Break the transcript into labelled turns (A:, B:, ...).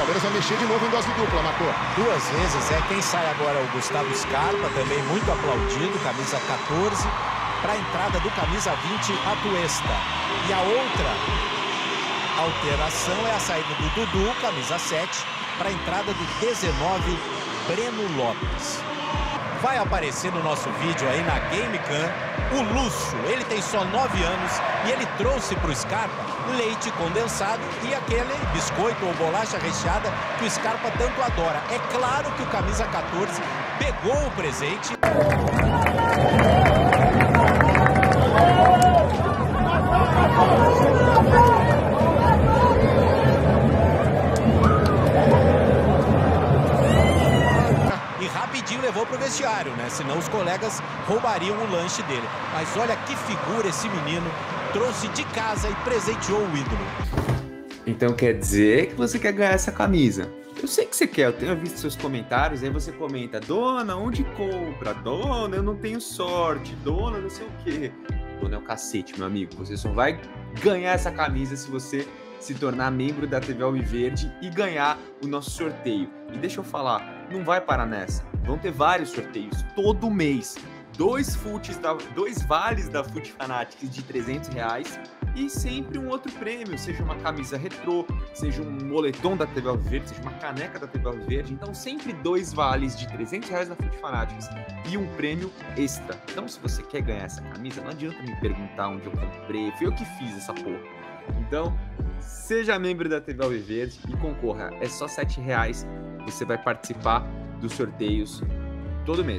A: Palmeiras vai mexer de novo em dose dupla, marcou.
B: Duas vezes, é. Quem sai agora é o Gustavo Scarpa, também muito aplaudido, camisa 14, para a entrada do camisa 20, Atuesta. E a outra alteração é a saída do Dudu, camisa 7, para a entrada do 19, Breno Lopes. Vai aparecer no nosso vídeo aí na GameCam o Lúcio. Ele tem só 9 anos e ele trouxe para o Scarpa leite condensado e aquele biscoito ou bolacha recheada que o Scarpa tanto adora. É claro que o camisa 14 pegou o presente. Levou para o vestiário, né? Senão os colegas roubariam o lanche dele. Mas olha que figura esse menino. Trouxe de casa e presenteou o ídolo.
C: Então quer dizer que você quer ganhar essa camisa? Eu sei que você quer, eu tenho visto seus comentários, aí você comenta, dona, onde compra? Dona, eu não tenho sorte, dona, não sei o quê. Dona é o cacete, meu amigo. Você só vai ganhar essa camisa se você se tornar membro da TV Alviverde e ganhar o nosso sorteio. E deixa eu falar, não vai parar nessa. Vão ter vários sorteios todo mês. Dois futes da, dois vales da Fute Fanatics de 300 reais e sempre um outro prêmio, seja uma camisa retrô, seja um moletom da TV Alviverde, seja uma caneca da TV Alviverde. Então, sempre dois vales de 300 reais da Fute Fanatics e um prêmio extra. Então, se você quer ganhar essa camisa, não adianta me perguntar onde eu comprei, foi eu que fiz essa porra. Então, seja membro da TV Alviverde e concorra. É só R$ reais. Você vai participar dos sorteios todo mês.